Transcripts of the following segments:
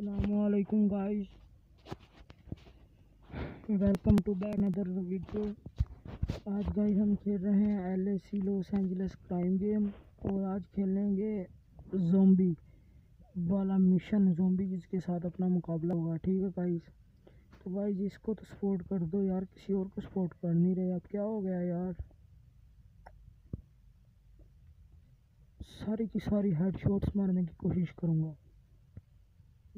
Assalamualaikum, guys. Welcome to back another video आज guys हम खेल रहे हैं L S C Los Angeles crime game और आज खेलेंगे जोम्बी वाला मिशन जोम्बी जिसके साथ अपना मुकाबला होगा, ठीक है गाइस तो गाइस इसको तो सपोर्ट कर दो यार, किसी और को सपोर्ट कर नहीं रहे। अब क्या हो गया यार? सारी की सारी हेड शॉट्स मारने की कोशिश करूँगा।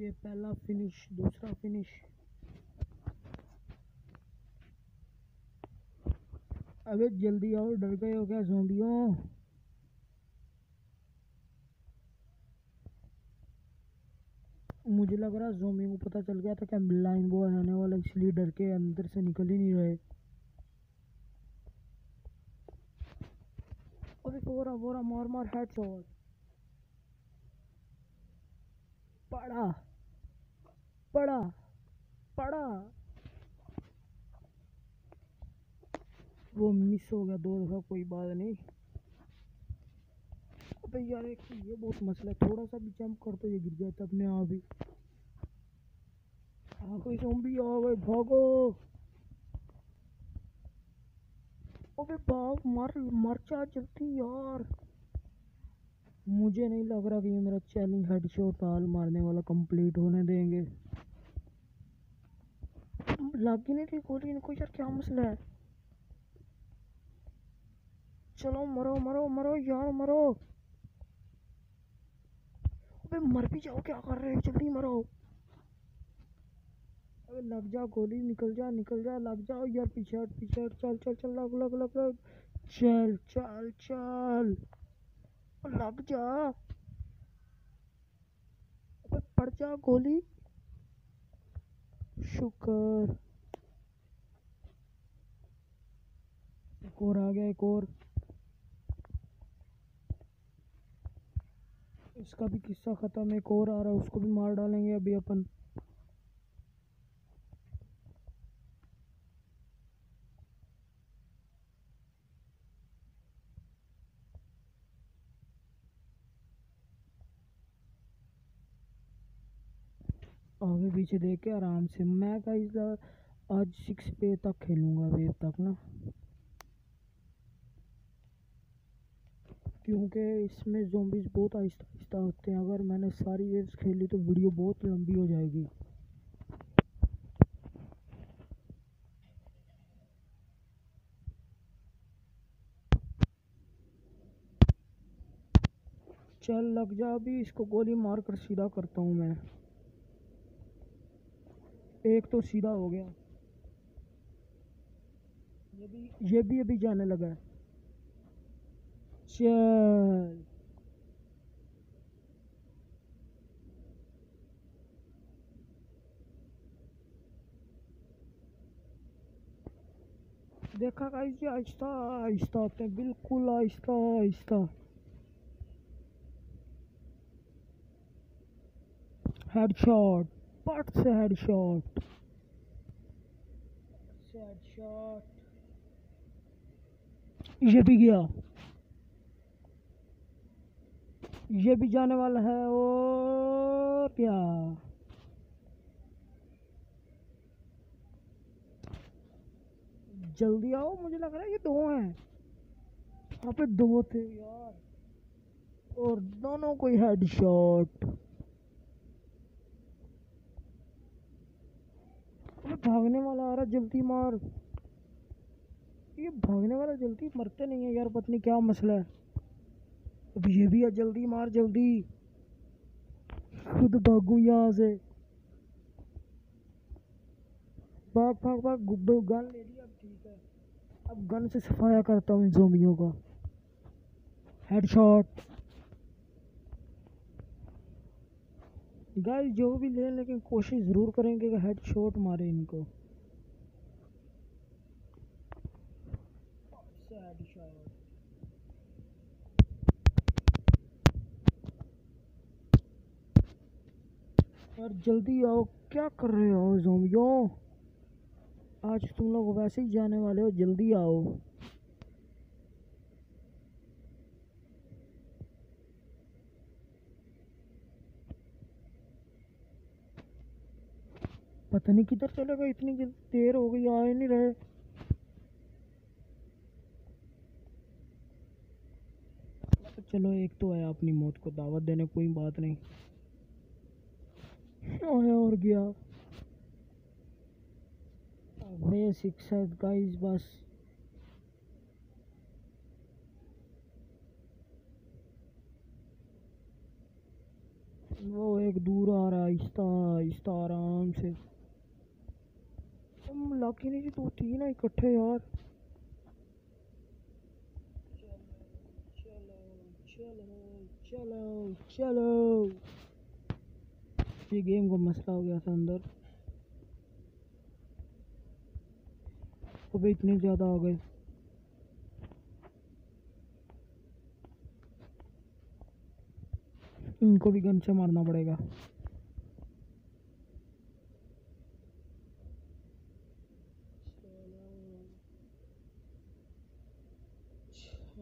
ये पहला फिनिश दूसरा फिनिश अबे जल्दी आओ, डर गए हो क्या जोम्बियों मुझे लग रहा जोम्बी को पता चल गया था कि लाइन बॉय आने वाला इसलिए डर के अंदर से निकल ही नहीं रहे। अबे बोरा बोरा मार मार हेड शॉट पड़ा। पड़ा पड़ा। वो मिस हो गया, दो दफ़ा, कोई बात नहीं। अबे यार, एक तो ये बहुत मसला है थोड़ा सा भी जंप कर तो ये गिर जाता अपने आप ही। हाँ कोई ज़ॉम्बी आ गए, भागो। अबे भाग, मर मर जा जल्दी यार। मुझे नहीं लग रहा कि ये मेरा चैलेंज हेडशॉट हाल मारने वाला कंप्लीट होने देंगे। लग ही नहीं रही गोली इनको, यार क्या मसला है? चलो मरो मरो मरो, यार मरो। अबे मर भी जाओ, क्या कर रहे हो? जल्दी मरो। अबे लग जाओ गोली निकल जा निकल जा, लग जाओ यार पीछे हट पीछे हट, चल चल चल, लग लग लग लग। चल चल चल। लग जा। पड़ जा गोली। शुक्र। एक और आ गया, एक और। इसका भी किस्सा ख़त्म, एक और आ रहा है, उसको भी मार डालेंगे अभी अपन। आगे पीछे देख के आराम से। मैं गाइस आज सिक्स पे तक खेलूँगा वेव तक ना। क्योंकि इसमें जोम्बिस बहुत आहिस्ता आहिस्ता होते हैं। अगर मैंने सारी वेव्स खेली तो वीडियो बहुत लंबी हो जाएगी। चल लग जा अभी, इसको गोली मार कर सीधा करता हूँ मैं। एक तो सीधा हो गया। ये भी ये भी अभी जाने लगा है। चल। देखा गाइस ये आहिस्ता आहिस्ता होते हैं बिल्कुल आहिस्ता आहिस्ता। हेडशॉट पट से हेडशॉट से हेडशॉट ये भी गया। ये भी जाने वाला है और क्या? जल्दी आओ मुझे लग रहा है ये दो हैं। यहाँ पे दो थे यार। और दोनों कोई हेडशॉट अबे भागने वाला आ रहा, जल्दी मार। ये भागने वाला जल्दी मरते नहीं है यार, पता नहीं क्या मसला है। अब ये भी है, जल्दी मार, जल्दी। खुद भागू यहाँ से। भाग भाग भाग, गुब्बे, गन ले लिया, अब ठीक है। अब गन से सफाया करता हूँ इन जोमियों का। हेडशॉट गाइस जो भी ले, लेकिन कोशिश ज़रूर करेंगे कि हेड शॉट मारे इनको। और जल्दी आओ, क्या कर रहे हो जोमियो आज तुम लोग वैसे ही जाने वाले हो, जल्दी आओ। पता नहीं किधर चले गए, इतनी देर हो गई, आए नहीं रहे। चलो, एक तो आया अपनी मौत को दावत देने, कोई बात नहीं। आया और गया। गाइस बस। वो एक दूर आ रहा है आहिस्ता आहिस्ता आराम से। तुम लाकी नहीं जी तू थी ना इकट्ठे यार। चलो चलो ये गेम को मसला हो गया था अंदर। अबे इतने ज़्यादा आ गए। इनको भी गन से मारना पड़ेगा।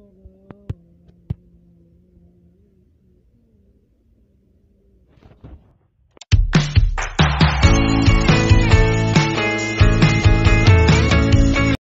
Mm-hmm.